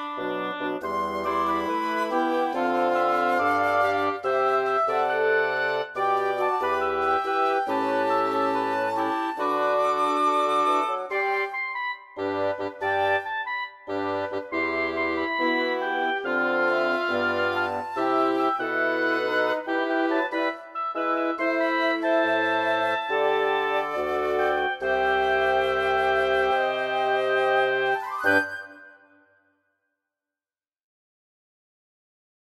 Música